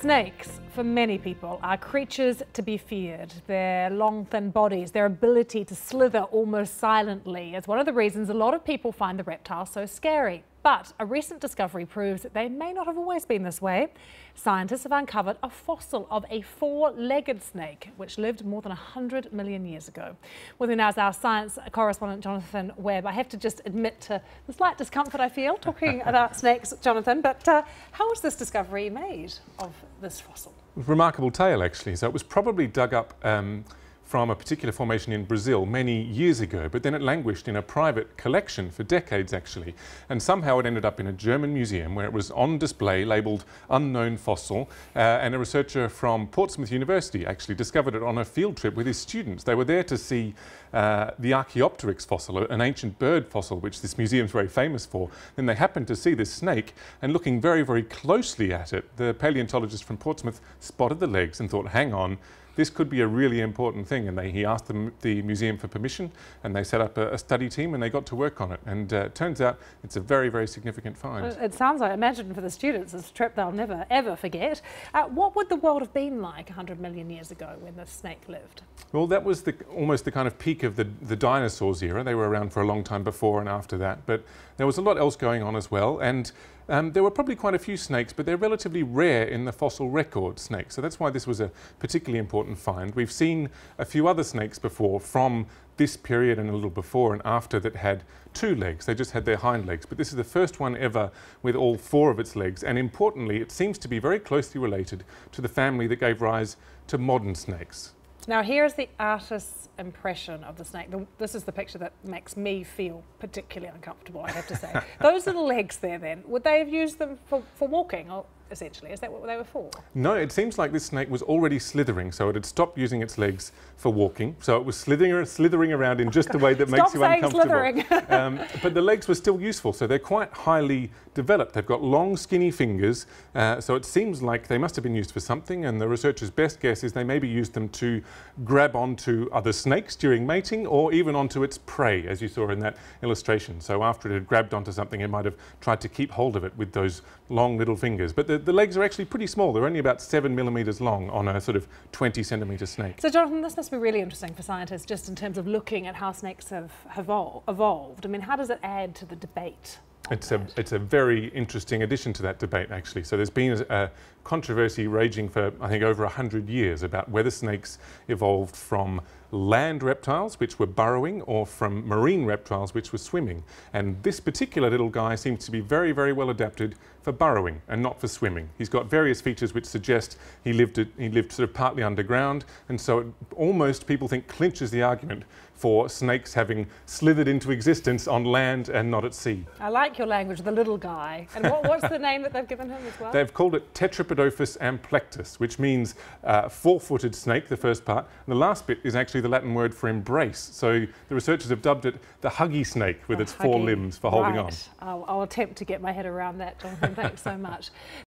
Snakes, for many people, are creatures to be feared. Their long, thin bodies, their ability to slither almost silently is one of the reasons a lot of people find the reptile so scary. But a recent discovery proves that they may not have always been this way. Scientists have uncovered a fossil of a four-legged snake, which lived more than 100 million years ago. With me now is our science correspondent, Jonathan Webb. I have to just admit to the slight discomfort I feel talking about snakes, Jonathan, but uh, how was this discovery made of this fossil? Remarkable tale, actually. So it was probably dug up um, from a particular formation in Brazil many years ago, but then it languished in a private collection for decades actually. And somehow it ended up in a German museum where it was on display labelled unknown fossil. Uh, and a researcher from Portsmouth University actually discovered it on a field trip with his students. They were there to see uh, the Archaeopteryx fossil, an ancient bird fossil, which this museum is very famous for. Then they happened to see this snake and looking very, very closely at it, the paleontologist from Portsmouth spotted the legs and thought, hang on, this could be a really important thing. And they, he asked the, the museum for permission and they set up a, a, study team and they got to work on it. And uh, it turns out it's a very, very significant find. Well, it sounds like, imagine for the students, it's a trip they'll never, ever forget. Uh, what would the world have been like 100 million years ago when the snake lived? Well, that was the, almost the kind of peak of the, the dinosaurs era. They were around for a long time before and after that. But there was a lot else going on as well. And um, there were probably quite a few snakes, but they're relatively rare in the fossil record snakes. So that's why this was a particularly important find. We've seen a few other snakes before from this period and a little before and after that had two legs. They just had their hind legs. But this is the first one ever with all four of its legs. And importantly, it seems to be very closely related to the family that gave rise to modern snakes. Now here's the artist's impression of the snake. The, this is the picture that makes me feel particularly uncomfortable, I have to say. Those little legs there then, would they have used them for, for walking? Or essentially. Is that what they were for? No, it seems like this snake was already slithering, so it had stopped using its legs for walking. So it was slithering, slithering around in just a way that makes you uncomfortable. um, but the legs were still useful, so they're quite highly developed. They've got long, skinny fingers, uh, so it seems like they must have been used for something, and the researcher's best guess is they maybe used them to grab onto other snakes during mating or even onto its prey, as you saw in that illustration. So after it had grabbed onto something, it might have tried to keep hold of it with those long little fingers. But the, the legs are actually pretty small. They're only about seven millimetres long on a sort of 20 centimetre snake. So Jonathan, this must be really interesting for scientists just in terms of looking at how snakes have, evolved. I mean, how does it add to the debate? It's a, it's a very interesting addition to that debate, actually. So there's been a, a controversy raging for, I think, over 100 years about whether snakes evolved from land reptiles, which were burrowing, or from marine reptiles, which were swimming. And this particular little guy seems to be very, very well adapted for burrowing and not for swimming. He's got various features which suggest he lived, he lived sort of partly underground, and so it almost, people think, clinches the argument for snakes having slithered into existence on land and not at sea. I like your language, the little guy. And what, what's the name that they've given him as well? They've called it Tetrapodophis amplectus, which means uh, four-footed snake, the first part. And the last bit is actually the Latin word for embrace. So the researchers have dubbed it the huggy snake with its huggy. four limbs for holding right. on. I'll, I'll attempt to get my head around that, Jonathan. Thanks so much.